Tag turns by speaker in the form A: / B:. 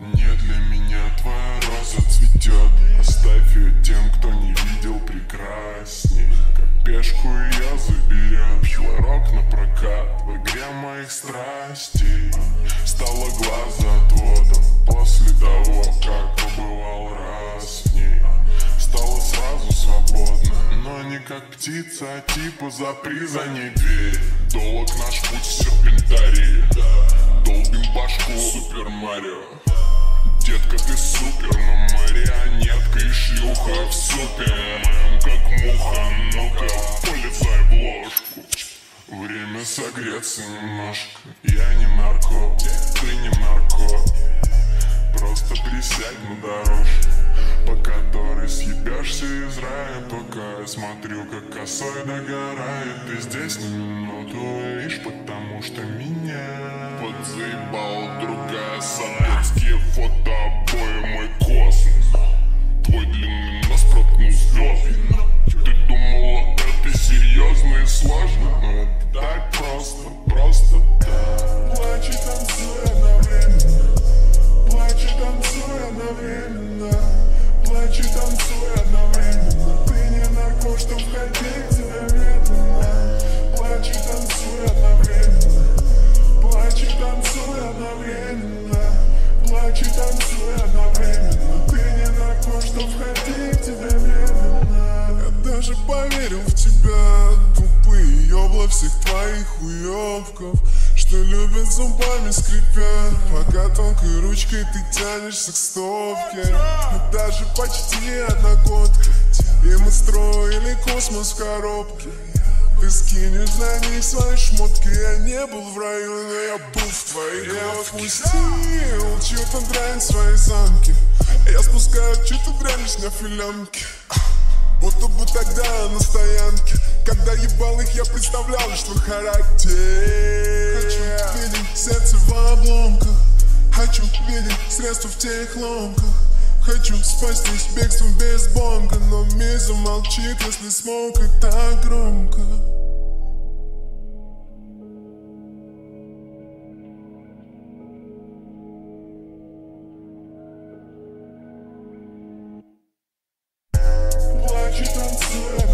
A: Не для меня твоя роза цветет Оставь ее тем, кто не видел прекрасней Как пешку ее заберет Швырок на прокат в игре моих страстей. Стало глаза отводом После того, как побывал раз в ней. Стало сразу свободно Но не как птица, а типа запри за ней дверь. Долг наш путь в серпентарии. Долбим башку Супер Марио ты супер, но марионетка и шлюха в супе Моем как муха, ну-ка, полезай в ложку Время согреться немножко. Я не нарко, ты не нарко Просто присядь на дорожку По которой съебешься из рая. Пока я смотрю, как косой догорает Ты здесь на минуту, лишь потому что меня Подзаебала другая Советские фото
B: поверил в тебя Тупые ёбла всех твоих уёбков Что любят зубами скрипя Пока тонкой ручкой ты тянешься к стопке. Мы даже почти одногодки И мы строили космос в коробке. Ты скинешь на них свои шмотки Я не был в раю, но я был в твоей Я отпустил чью-то дрянь в свои замки Я спускаю чью-то дрянь на филямке Будто бы тогда на стоянке. Когда ебал их, я представлял твой характер Хочу видеть сердце в обломках. Хочу видеть средства в тех ломках Хочу спастись бегством без бонга Но Миза молчит, если смолкает так громко She comes to